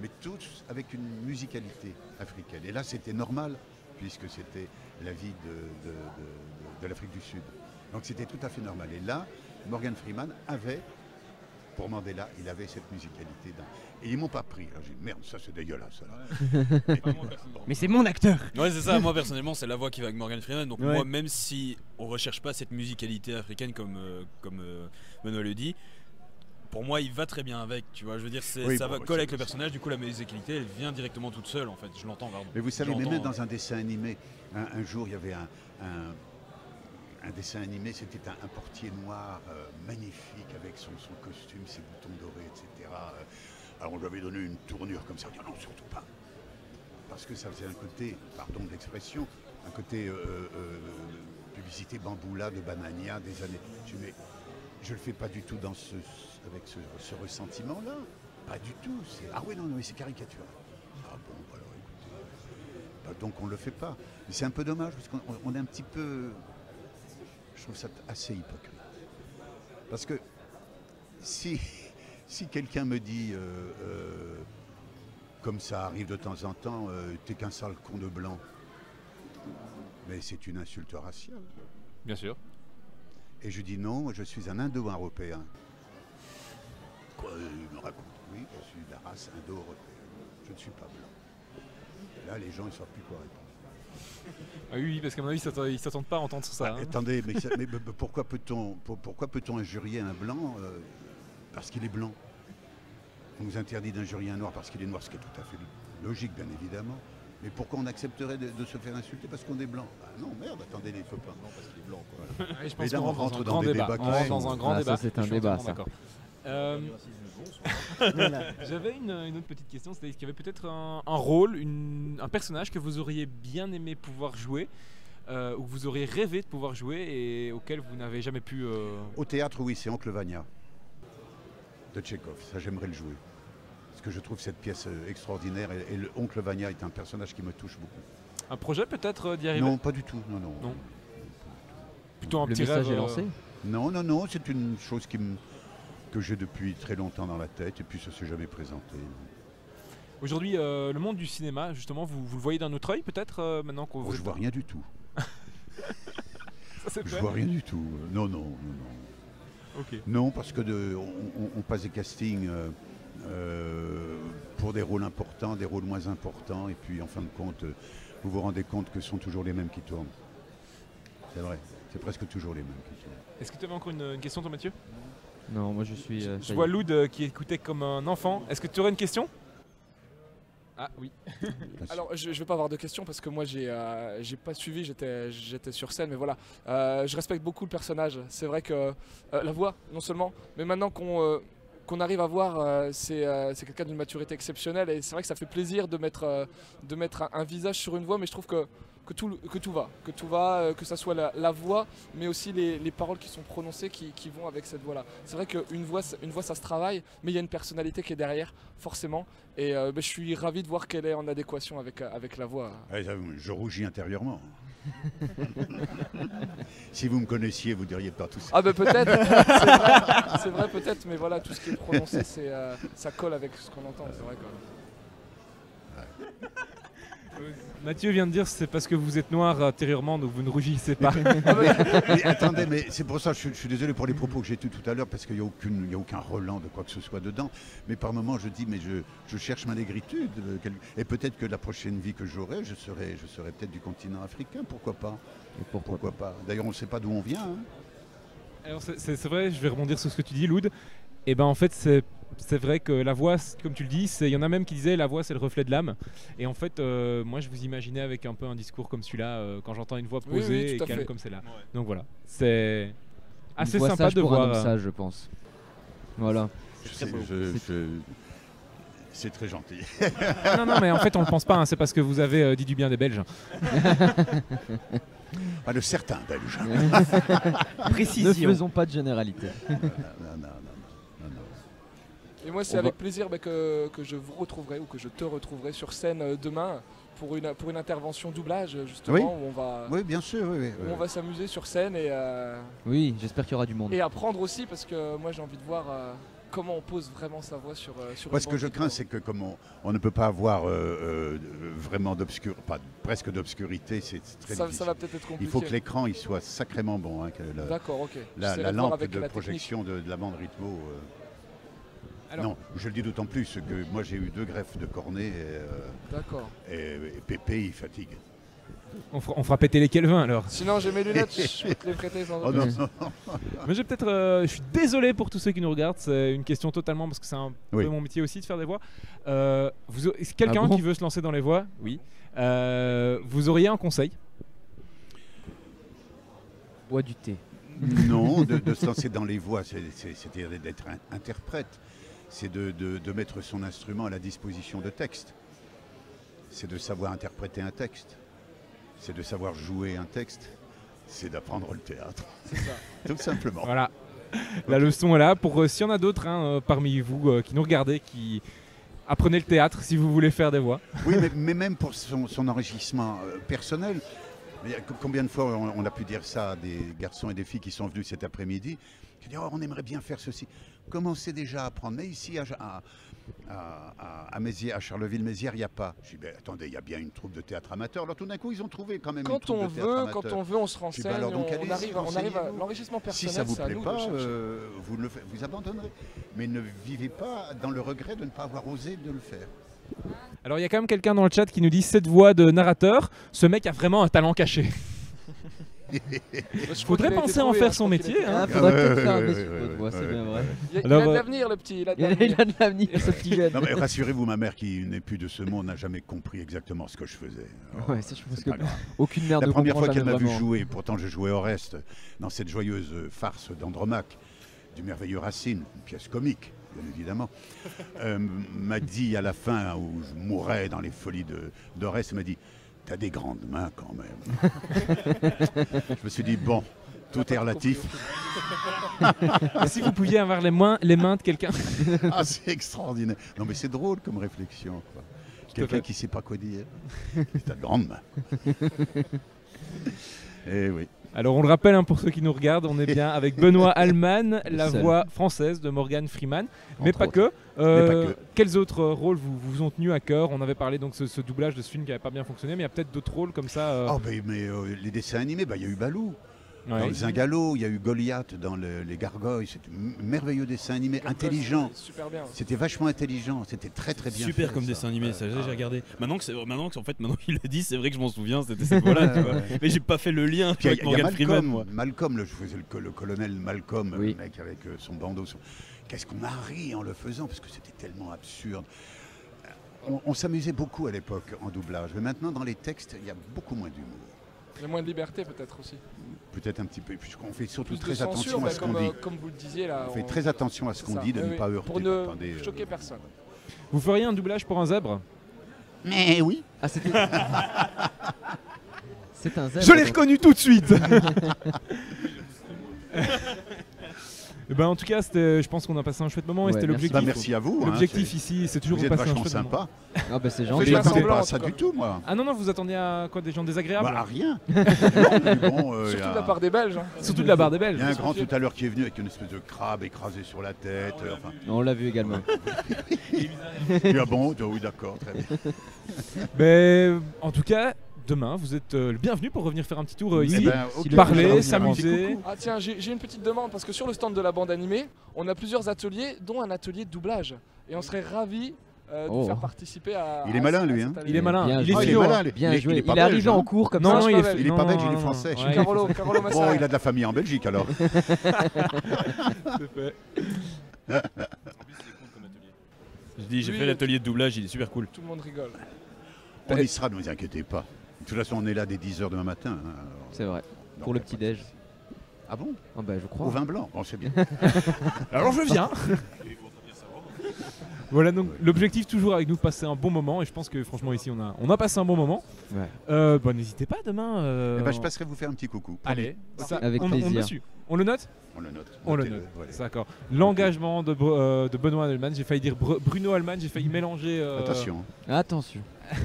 mais tous avec une musicalité africaine. Et là, c'était normal, puisque c'était la vie de, l'Afrique du Sud. Donc c'était tout à fait normal. Et là, Morgan Freeman avait pour Mandela, il avait cette musicalité. Dans... Et ils m'ont pas pris. Alors j'ai dit, merde, ça c'est dégueulasse. ça. Mais c'est mon acteur Ouais, c'est ça. Moi, personnellement, c'est la voix qui va avec Morgan Freeman. Donc, Ouais. moi, même si on recherche pas cette musicalité africaine comme, euh, comme euh, Benoît le dit, pour moi, il va très bien avec. Tu vois, je veux dire, c'est- Oui, ça bon, va coller avec le personnage. Du coup, la musicalité, elle vient directement toute seule, en fait. Je l'entends, pardon. Mais vous savez, mais même dans un dessin animé, un, un jour, il y avait un, un- un dessin animé, c'était un, portier noir euh, magnifique avec son, costume, ses boutons dorés, etc. Euh, Alors on lui avait donné une tournure comme ça, on dit non, surtout pas. Parce que ça faisait un côté, pardon de l'expression, un côté euh, publicité bamboula de Banania des années. Je mais je le fais pas du tout dans ce, avec ce, ressentiment-là. Pas du tout. Ah oui, non, non, mais c'est caricatural. Ah bon, bah alors écoutez. Bah, donc on ne le fait pas. C'est un peu dommage parce qu'on on- on est un petit peu. Je trouve ça assez hypocrite. Parce que si, si quelqu'un me dit, euh, euh, comme ça arrive de temps en temps, euh, t'es qu'un sale con de blanc, mais c'est une insulte raciale. Bien sûr. Et je dis non, je suis un indo-européen. Quoi, il me raconte? Oui, je suis de la race indo-européenne. Je ne suis pas blanc. Là, les gens, ils ne savent plus quoi répondre. Ah oui, oui, parce qu'à mon avis, ils s'attendent- pas à entendre ça. Ah, hein. Attendez, mais, ça- pourquoi peut-on pour- pourquoi peut-on injurier un blanc euh, parce qu'il est blanc? On nous interdit d'injurier un noir parce qu'il est noir, ce qui est tout à fait logique, bien évidemment. Mais pourquoi on accepterait de, de se faire insulter parce qu'on est blanc? Ah Non, merde, attendez les copains. Non, parce qu'il est blanc. Quoi. Ouais, je Mais pense là, qu'on on rentre dans un grand des débat. sont- dans un grand Ah, ça, débat. c'est un débat. Euh, J'avais une, une autre petite question, c'était est-ce qu'il y avait peut-être un, un rôle, une- un personnage que vous auriez bien aimé pouvoir jouer, euh, ou que vous auriez rêvé de pouvoir jouer et auquel vous n'avez jamais pu. euh, Au théâtre, oui, c'est Oncle Vania de Tchekhov. Ça, j'aimerais le jouer. Parce que je trouve cette pièce extraordinaire et, et le Oncle Vania est un personnage qui me touche beaucoup. Un projet peut-être d'y arriver? Non, pas du tout. Non, non. Non. Plutôt un Le petit message rêve, est euh, lancé? Non, non, non, c'est une chose qui me- que j'ai depuis très longtemps dans la tête et puis ça s'est jamais présenté. Aujourd'hui, euh, le monde du cinéma, justement, vous, vous le voyez d'un autre œil peut-être euh, maintenant qu'on Oh, je vois rien du tout. Ça, Je vois rien du tout. Non, non, non, non. Non, parce que de- on, passe des castings euh, pour des rôles importants, des rôles moins importants, et puis en fin de compte, vous vous rendez compte que ce sont toujours les mêmes qui tournent. C'est vrai, c'est presque toujours les mêmes qui tournent. Est-ce que tu avais encore une, une question, toi, Mathieu? Non, moi je suis. euh, Je vois. Loud euh, qui écoutait comme un enfant. Est-ce que tu aurais une question? Ah oui. Alors, je, je vais pas avoir de questions parce que moi, j'ai euh, j'ai pas suivi, j'étais j'étais sur scène, mais voilà. Euh, je respecte beaucoup le personnage. C'est vrai que euh, la voix, non seulement, mais maintenant qu'on euh, qu'on arrive à voir, euh, c'est euh, c'est quelqu'un d'une maturité exceptionnelle et c'est vrai que ça fait plaisir de mettre, euh, de mettre un, un visage sur une voix, mais je trouve que, que, tout, que tout va, que tout va, euh, que ça soit la, la voix, mais aussi les, les paroles qui sont prononcées qui, qui vont avec cette voix-là. C'est vrai qu'une voix, une voix, ça se travaille, mais il y a une personnalité qui est derrière, forcément, et euh, ben, je suis ravi de voir qu'elle est en adéquation avec, euh, avec la voix. Ah, je rougis intérieurement. si vous me connaissiez, vous diriez pas tout ça. Ah ben peut-être, c'est vrai, peut-être, mais voilà, tout ce qui est prononcé, c'est, euh, ça colle avec ce qu'on entend, c'est vrai quoi. Mathieu vient de dire c'est parce que vous êtes noir intérieurement donc vous ne rougissez pas. Mais attendez, mais c'est pour ça, je, suis- je suis désolé pour les propos que j'ai tenus tout à l'heure, parce qu'il n'y a, aucune- il y a aucun relan de quoi que ce soit dedans. Mais par moments, je dis, mais je, je cherche ma négritude. euh, Et peut-être que la prochaine vie que j'aurai, je serai, je serai peut-être du continent africain, pourquoi pas? Et pourquoi Pourquoi pas? D'ailleurs, on ne sait pas d'où on vient. hein. Alors c'est- vrai, je vais rebondir sur ce que tu dis Loud. Et ben en fait c'est c'est vrai que la voix, comme tu le dis, il y en a même qui disaient la voix c'est le reflet de l'âme. Et en fait, euh, moi je vous imaginais avec un peu un discours comme celui-là euh, quand j'entends une voix Oui, oui, posée et calme fait. comme celle-là. Ouais. Donc voilà, c'est Une assez voix sympa sage de pour un voir. homme euh, sage, je pense. Voilà. C'est- très gentil. Ah non non mais en fait on le pense pas, hein, c'est parce que vous avez euh, dit du bien des Belges. Pas de certains Belges. Ne Précision. faisons pas de généralité. non, non, non. Et moi, c'est avec va- plaisir bah, que, que je vous retrouverai ou que je te retrouverai sur scène euh, demain pour une, pour une intervention doublage, justement, Oui. où on va, Oui, bien sûr, oui, où on va s'amuser sur scène et, euh, Oui, j'espère qu'il y aura du monde. et apprendre aussi, parce que moi, j'ai envie de voir euh, comment on pose vraiment sa voix sur, sur Moi, ce que je crains, c'est que comme on, on ne peut pas avoir euh, euh, vraiment d'obscur, pas presque d'obscurité, c'est très ça, difficile. ça va peut-être être compliqué. Il faut que l'écran il soit sacrément bon, hein, D'accord, ok. la, lampe avec de la projection de, de la bande rythmo. euh, Alors- Non, je le dis d'autant plus que moi j'ai eu deux greffes de cornée et, euh, D'accord. et- et Pépé il fatigue. On fera, on fera péter les Kelvin alors. Sinon, j'ai mes lunettes, je peux te les prêter sans Oh non, non, Mais j'ai peut-être. euh, je suis désolé pour tous ceux qui nous regardent. C'est une question totalement parce que c'est un Oui. peu mon métier aussi de faire des voix. Euh, quelqu'un Ah bon qui veut se lancer dans les voix? Oui. Euh, vous auriez un conseil? Bois du thé. non, de, de se lancer dans les voix, c'est- c'est- c'est-à-dire d'être interprète, c'est de, de- de mettre son instrument à la disposition de texte. C'est de savoir interpréter un texte. C'est de savoir jouer un texte. C'est d'apprendre le théâtre. Ça. Tout simplement. Voilà. La leçon est là. Pour euh, s'il y en a d'autres hein, euh, parmi vous euh, qui nous regardez, qui apprenez le théâtre si vous voulez faire des voix. Oui, mais, mais même pour son, son enrichissement euh, personnel, combien de fois on, on a pu dire ça à des garçons et des filles qui sont venus cet après-midi qui disent oh, on aimerait bien faire ceci. Commencez déjà à apprendre. Mais ici, à, à, à- à- Mézières, à Charleville-Mézières, il n'y a pas. Je dis ben, attendez, il y a bien une troupe de théâtre amateur. Alors tout d'un coup, ils ont trouvé quand même une Quand troupe on de théâtre veut, amateur. quand on veut, on se dis, renseigne, alors, donc, on, arrive, à- on arrive à l'enrichissement Si personnel. ça vous à plaît nous pas, euh, vous, le vous abandonnerez. Mais ne vivez pas dans le regret de ne pas avoir osé de le faire. Alors il y a quand même quelqu'un dans le chat qui nous dit cette voix de narrateur. Ce mec a vraiment un talent caché. Je Faudrait penser à en faire hein, son métier. été hein. Ah, faudrait ouais, peut-être ouais, faire un ouais, métier ouais, de votre voix, ouais, c'est bien ouais. vrai. Il a, il de l'avenir, le petit. Il a de Il il l'avenir. a de l'avenir, ce petit jeune. Non mais rassurez-vous, ma mère qui n'est plus de ce monde n'a jamais compris exactement ce que je faisais. Alors, Ouais, ça, je pense que aucune mère La première fois qu'elle m'a vu jouer, pourtant je jouais Oreste dans cette joyeuse farce d'Andromaque, du merveilleux Racine, une pièce comique, bien évidemment, euh, m'a dit à la fin, où je mourais dans les folies de- d'Oreste, elle m'a dit T'as des grandes mains quand même. je me suis dit Bon, tout est relatif. Si vous pouviez avoir les mains, les mains de quelqu'un. Ah, c'est extraordinaire. Non, mais c'est drôle comme réflexion. quoi. Quelqu'un qui sait pas quoi dire. T'as de grandes mains. Eh oui. Alors on le rappelle hein, pour ceux qui nous regardent, on est bien avec Benoît Alman, la seul. voix française de Morgan Freeman. Mais Entre pas, autres. que. Euh, Mais pas que. Quels autres rôles vous, vous ont tenu à cœur? On avait parlé donc ce, ce doublage de ce film qui n'avait pas bien fonctionné, mais il y a peut-être d'autres rôles comme ça. euh, Oh, mais, mais, euh, les dessins animés, bah, il y a eu Balou. Ouais. Dans le Zingalo, il y a eu Goliath dans le- les Gargoyles. C'était un merveilleux dessin animé, intelligent. Super bien. C'était vachement intelligent. C'était très très bien. Super fait, comme ça. dessin animé, ça, j'ai regardé. Maintenant que maintenant que en fait maintenant qu'il l'a dit, c'est vrai que je m'en souviens, c'était cette vois. Mais j'ai pas fait le lien Puis il y a- avec a Morgan Freeman, Malcolm, moi. Malcolm, le- je faisais le, co- le colonel Malcolm, Oui. le mec avec euh, son bandeau. son- Qu'est-ce qu'on a ri en le faisant parce que c'était tellement absurde. Euh, On, on s'amusait beaucoup à l'époque en doublage, mais maintenant dans les textes, il y a beaucoup moins d'humour. Il y a moins de liberté peut-être aussi. Peut-être un petit peu, puisqu'on fait surtout très censure, attention à ce qu'on dit. euh, comme vous le disiez là. On fait très attention à ce qu'on dit, de Oui, ne oui. pas heurter. Pour ne euh, choquer personne. Vous feriez un doublage pour un zèbre Mais oui. Ah, c'était. C'est un zèbre. Je l'ai reconnu tout de suite Eh ben, en tout cas, c'était- je pense qu'on a passé un chouette moment et c'était l'objectif. Bah, merci à vous. hein, L'objectif c'est- ici, c'est toujours de passer un chouette moment. sympa. Ah, bah c'est gentil. je m'attendais pas à ça du tout, moi. Ah non, non, vous attendiez à quoi Des gens désagréables Bah, à rien. Non, mais bon, euh, Surtout a- de la part des Belges. hein. Surtout de la barre des Il y Belges. a un grand tout à l'heure qui est venu avec une espèce de crabe écrasé sur la tête. euh, enfin, On l'a vu également. ah bon, oui, d'accord, très bien. Mais en tout cas, demain, vous êtes euh, le bienvenu pour revenir faire un petit tour euh, ici. Eh ben, si Parler, s'amuser. Ah tiens, j'ai une petite demande parce que sur le stand de la bande animée, on a plusieurs ateliers, dont un atelier de doublage. Et on serait ravis euh, de Oh. faire participer à. Il est à- malin, lui, hein. Il est malin. Bien Il est. Ah, il est hein. malin. Bien Il est- joué. il est Il arrivé hein. en cours comme Non, ça. non, il est, pas Il est pas belge, il est français. ouais. Carolo, Carolo Bon, il a de la famille en Belgique alors. Je dis, j'ai fait il- l'atelier de doublage, il est super cool. Tout le monde rigole. On y sera, ne vous inquiétez pas. De toute façon, on est là dès 10h demain matin. hein, alors, C'est vrai. non, Pour le y a pas petit de déj. souci. Ah bon? Ah bah je Au crois. vin blanc Bon, c'est bien. Alors je viens. voilà donc l'objectif toujours avec nous passer un bon moment et je pense que franchement ici on a on a passé un bon moment. Ouais. Euh, bah, n'hésitez pas demain. euh, Eh ben, je passerai vous faire un petit coucou. Allez, ça, Avec on, plaisir. dessus. On le note? On le note. On le Notez-le, note. voilà. D'accord. L'engagement de, euh, de Benoît Alman, j'ai failli dire Br- Bruno Alman, j'ai failli mélanger. euh, Attention. Attention.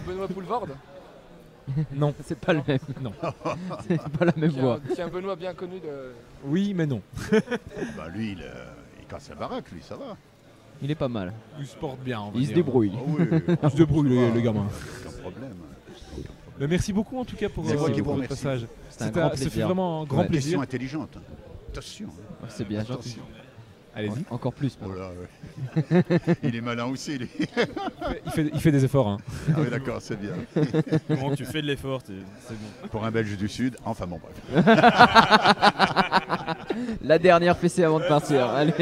Benoît Boulevard, Non. C'est pas le même. Non. C'est pas la même voix. un, qui est un Benoît bien connu de. Oui, mais non. Bah, lui, il, euh, il casse la baraque, lui, ça va. Il est pas mal. Il se porte bien. on va Il se débrouille. Ah oui, Il se débrouille, le, le gamin. Aucun problème. Mais merci beaucoup en tout cas pour, C'est moi euh, qui vous pour votre remercie. passage. C'était un grand un- Ce fut plaisir. vraiment un grand Ouais. plaisir. Question intelligente. Attention. C'est bien gentil. Allez-y. En- Encore plus. Oh là, ouais. il est malin aussi, lui. Il fait, il fait des efforts. hein. Ah oui, d'accord, c'est bien. Comment tu fais de l'effort, c'est bon. Pour un Belge du Sud, enfin bon, bref. La dernière fessée avant de partir. Allez.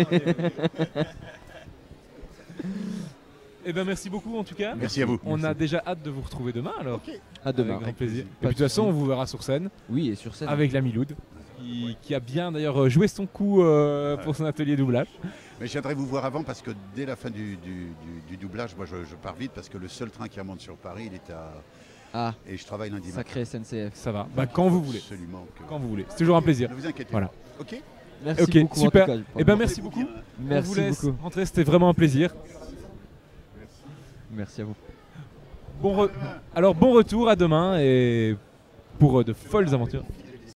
Eh ben merci beaucoup en tout cas. Merci à vous. On a déjà hâte de vous retrouver demain alors. À demain. Avec grand plaisir. Et puis de toute façon, on vous verra sur scène Oui, et sur scène. avec l'ami Loud, qui, qui a bien d'ailleurs joué son coup euh, pour son atelier doublage. Mais je viendrai vous voir avant parce que dès la fin du, du- du- du doublage, moi je, je pars vite parce que le seul train qui remonte sur Paris, il est à. Ah, Et je travaille lundi matin. sacré SNCF. Ça va. Bah quand vous voulez. Absolument. que- Quand vous voulez. C'est toujours un plaisir. Ne vous inquiétez Voilà. pas. Ok Merci Ok, beaucoup. en super. tout cas, Eh ben merci beaucoup. bien. Merci on vous laisse beaucoup. rentrer, c'était vraiment un plaisir. Merci à vous. Bon re- Alors bon retour à demain et pour de folles aventures.